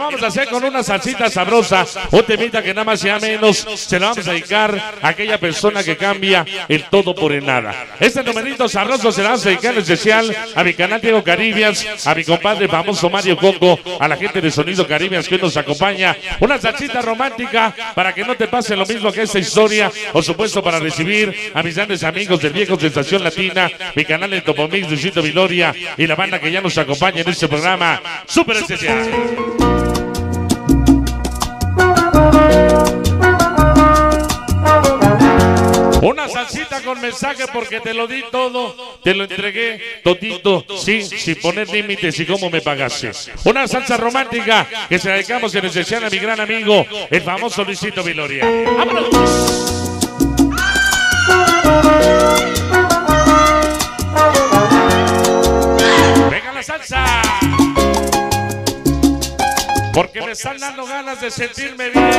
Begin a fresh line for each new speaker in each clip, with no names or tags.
vamos a hacer con una salsita sabrosa, un temita que nada más sea menos, se lo vamos a dedicar a aquella persona que cambia el todo por el nada. Este numerito sabroso se lo vamos a dedicar en especial a mi canal Diego Caribias, a mi compadre famoso Mario Coco, a la gente de Sonido Caribias que nos acompaña. Una salsita romántica para que no te pase lo mismo que esta historia, por supuesto para recibir a mis grandes amigos del viejo Sensación Latina, mi canal de Topomix, Luisito Viloria y la banda que ya nos acompaña en este programa súper especial. Una salsita con mensaje porque te lo di todo, te lo entregué todito, sí, sin poner límites y cómo me pagaste. Una salsa romántica que se dedicamos en especial a mi gran amigo, el famoso Luisito Viloria. ¡Vámonos! Venga la salsa. Porque me están dando ganas de sentirme bien.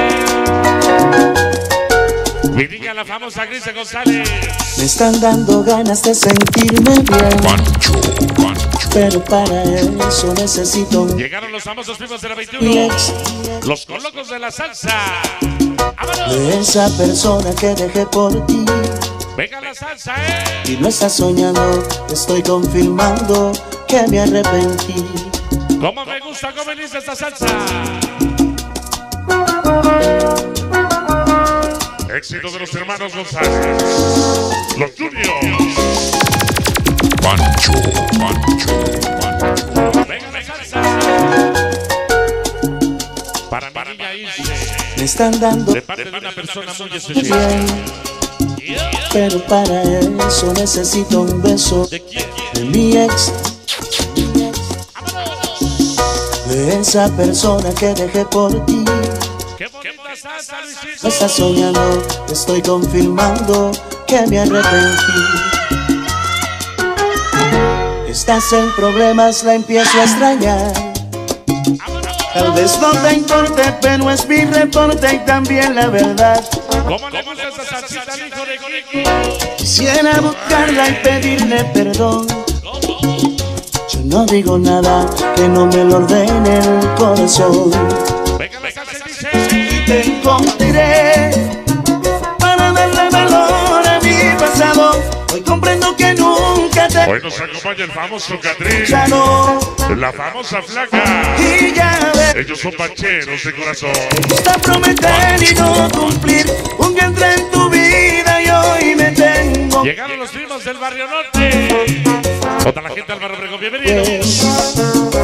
Mi niña, la famosa Grise González.
Me están dando ganas de sentirme bien.
Pancho, Pancho.
Pero para eso necesito
Llegaron los famosos primos de la
mi
21.
ex
Los colocos de la salsa. ¡Vámonos!
de esa persona que dejé por ti.
Venga la salsa, eh.
Y no estás soñando, estoy confirmando que me arrepentí.
¿Cómo me gusta cómo dice esta salsa? Éxito de los hermanos González. Los Juniors.
Pancho, Pancho, Pancho.
Venga la salsa. Para mi niña Ilse.
Me están dando
De parte de una persona muy especial.
bien. Pero para eso necesito un beso
¿De quién?
de mi ex. De esa persona que dejé por ti.
¡Qué bonita salsa, Luisito!
estás soñando, estoy confirmando que me arrepentí. Estás en problemas, la empiezo a extrañar. Tal vez no te importe, pero es mi reporte y también la verdad.
¿Cómo le gusta esa salsita al hijo de Kiki?
Quisiera buscarla y pedirle perdón. Yo no digo nada que no me lo ordene el corazón.
Venga salsa y.
Te encontraré para darle valor a mi pasado. Hoy comprendo que nunca te
Hoy nos acompaña el famoso Catrín, la famosa flaca.
Y ya ves,
Ellos son pancheros de corazón.
está prometer y no cumplir. Un que entra en tu vida y hoy me tengo.
Llegaron los primos del barrio norte. Toda la gente barrio Obregón, bienvenidos.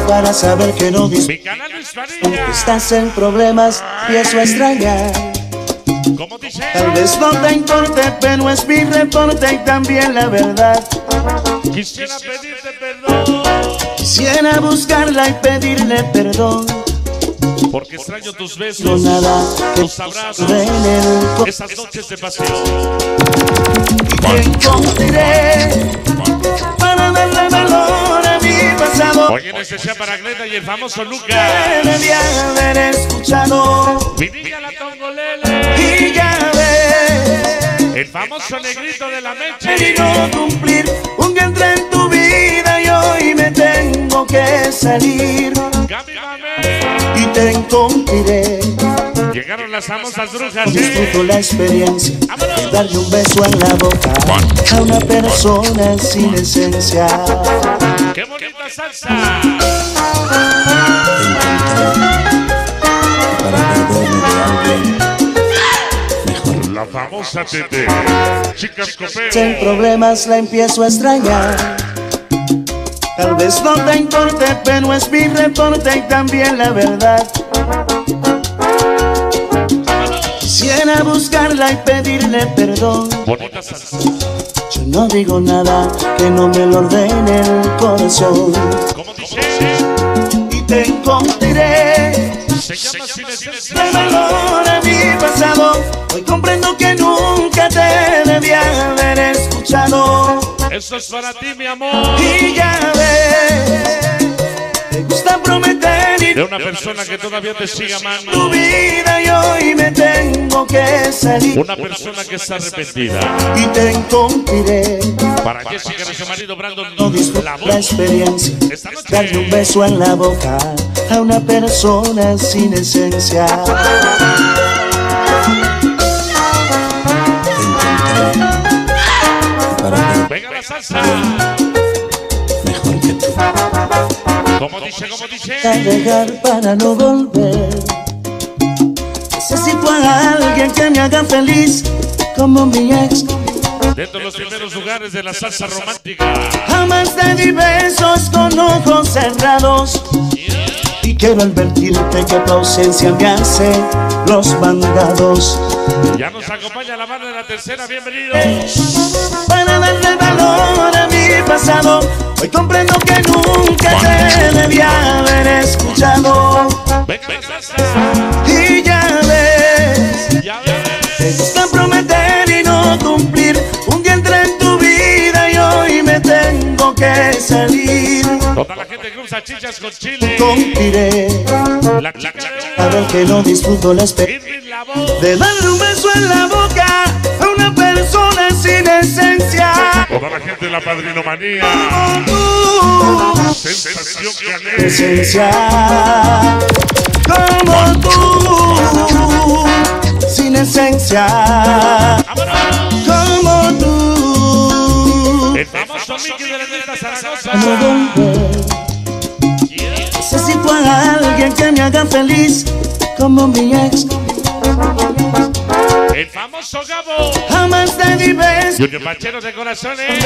Para saber que no
Mi canal Luis.
Estás en problemas, empiezo a extrañar.
¿Cómo dice?
Tal vez no te importe, pero es mi reporte y también la verdad.
Quisiera pedirte perdón.
Quisiera buscarla y pedirle perdón.
Porque extraño tus besos, tus abrazos, esas noches de pasión.
Para darle valor a mi pasado.
Hoy en especial para Glenda y el famoso Lucas.
Que debía haber escuchado.
Niña la tongolele.
Y ya ves,
El famoso negrito de la
y
meche.
no cumplir. Un que entra en tu vida y hoy me tengo que salir. Te encontraré.
Llegaron las famosas brujas.
Disfruto la experiencia de darle un beso en la boca a una persona sin esencia.
¡Qué bonita salsa!
Para perderme de alguien,
La famosa Tete. Chicas
en
copero.
problemas la empiezo a extrañar. Tal vez no te importe, pero es mi reporte y también la verdad. Quisiera buscarla y pedirle perdón. Yo no digo nada que no me lo ordene el corazón. Y te encontraré.
Se llama
mi pasado. Hoy comprendo que nunca te escuchado.
Eso es para ti, mi amor.
Y ya ves, te gusta prometer y
de una persona que todavía te sigue
tu
amando.
vida y hoy me tengo que salir
Una persona que está arrepentida.
y te encontraré.
Para Jessica y su marido Brandon,
No
la
la experiencia.
Esta noche.
Darle un beso en la boca a una persona sin esencia.
Venga la salsa.
mejor que tú.
Como dice, como dice.
dejar para no volver. Necesito a alguien que me haga feliz como mi ex.
Dentro de los primeros lugares de la salsa romántica.
Jamás te di besos con ojos cerrados. Quiero advertirte que tu ausencia me hace los mandados.
Ya nos acompaña la banda de la tercera. Bienvenidos.
Para darle valor a mi pasado, hoy comprendo que nunca te debía haber escuchado. Y ya ves.
Ya ves.
Te gusta prometer y no cumplir. Un día entré en tu vida y hoy me tengo que salir.
Toda la gente usa chichas con chile.
Contiré
La chica
a
de
ver que no disfruto la experiencia de darle un beso en la boca a una persona sin esencia.
Toda la gente de la padrinomanía.
Como tú,
Sensación que
esencia. Como tú, sin esencia. Como tú.
El famoso Mickey de la Zaragoza.
A alguien que me haga feliz como mi ex.
El famoso Gabo.
Jamás te di besos
Junior Pachero de corazones.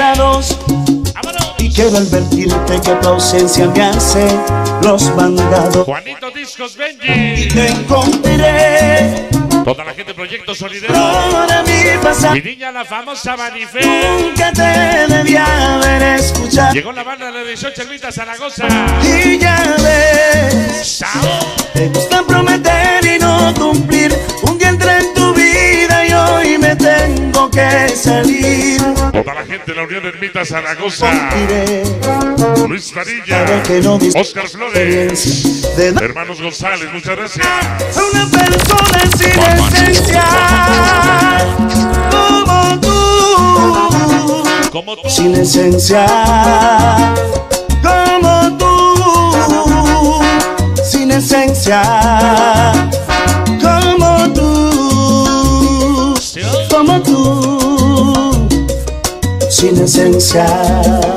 Y quiero advertirte que tu ausencia me hace los mandados.
Juanito Discos Benji.
Te encontraré
Toda la gente Proyecto Solidero.
ahora mi
niña, la famosa Manife.
Nunca te debía haber escuchado.
Llegó la banda de la 18 Elvita Zaragoza.
Y ya ves,
¡Sao!
te gusta prometer y no cumplir. Un día entré en tu vida y hoy me tengo que salir.
Toda la gente de la Unión Ermita Zaragoza. Luis
a ver
Varilla.
que no disfruto
Oscar Flores. Hermanos González, muchas gracias.
una persona sin esencia como tú.
Como tú.
sin esencia como tú sin esencia como tú como tú sin esencia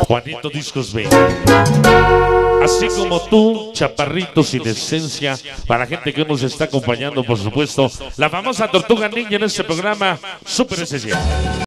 Juanito Discos Benji. Así como tú, chaparrito sin esencia, para gente que nos está acompañando, por supuesto, la famosa Tortuga Ninja en este programa súper esencial.